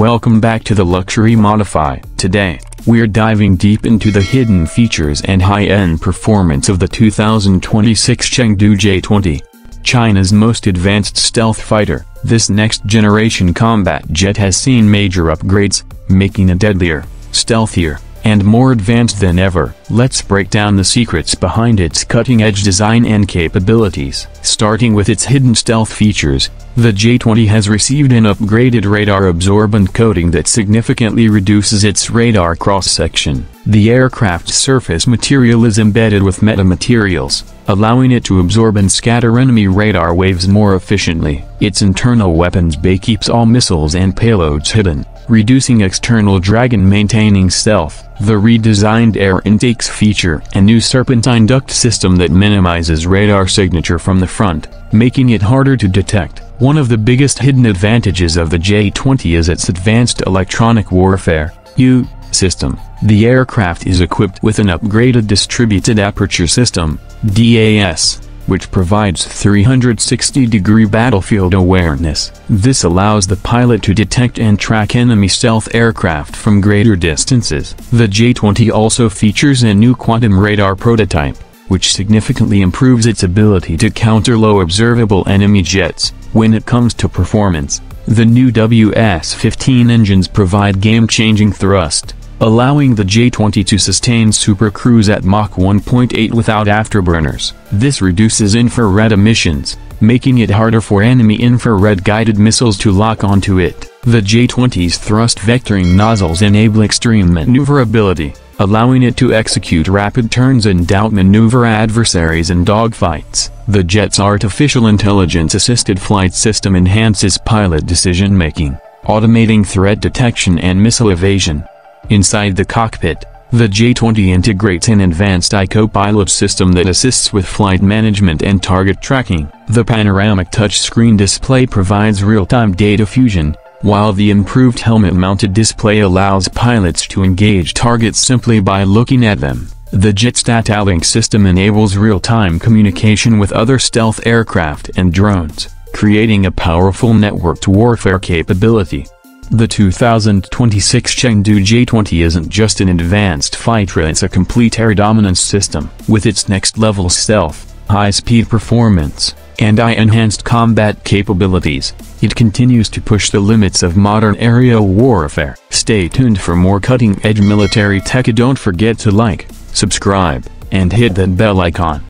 Welcome back to the Luxury Modify. Today, we're diving deep into the hidden features and high-end performance of the 2026 Chengdu J-20. China's most advanced stealth fighter, this next-generation combat jet has seen major upgrades, making it deadlier, stealthier, and more advanced than ever. Let's break down the secrets behind its cutting-edge design and capabilities. Starting with its hidden stealth features, the J-20 has received an upgraded radar-absorbent coating that significantly reduces its radar cross-section. The aircraft's surface material is embedded with metamaterials, allowing it to absorb and scatter enemy radar waves more efficiently. Its internal weapons bay keeps all missiles and payloads hidden, reducing external drag and maintaining stealth. The redesigned air intakes feature a new serpentine duct system that minimizes radar signature from the front, making it harder to detect. One of the biggest hidden advantages of the J-20 is its advanced electronic warfare U system. The aircraft is equipped with an upgraded distributed aperture system, DAS, which provides 360-degree battlefield awareness. This allows the pilot to detect and track enemy stealth aircraft from greater distances. The J-20 also features a new quantum radar prototype, which significantly improves its ability to counter low observable enemy jets. When it comes to performance, the new WS-15 engines provide game-changing thrust, allowing the J-20 to sustain supercruise at Mach 1.8 without afterburners. This reduces infrared emissions, making it harder for enemy infrared-guided missiles to lock onto it. The J-20's thrust vectoring nozzles enable extreme maneuverability, allowing it to execute rapid turns and outmaneuver adversaries in dogfights. The jet's artificial intelligence-assisted flight system enhances pilot decision-making, automating threat detection and missile evasion. Inside the cockpit, the J-20 integrates an advanced AI co-pilot system that assists with flight management and target tracking. The panoramic touchscreen display provides real-time data fusion, while the improved helmet-mounted display allows pilots to engage targets simply by looking at them. The JetStat system enables real-time communication with other stealth aircraft and drones, creating a powerful networked warfare capability. The 2026 Chengdu J-20 isn't just an advanced fighter it's a complete air dominance system. With its next-level stealth, high-speed performance, and AI-enhanced combat capabilities, it continues to push the limits of modern aerial warfare. Stay tuned for more cutting-edge military tech don't forget to like, subscribe, and hit that bell icon.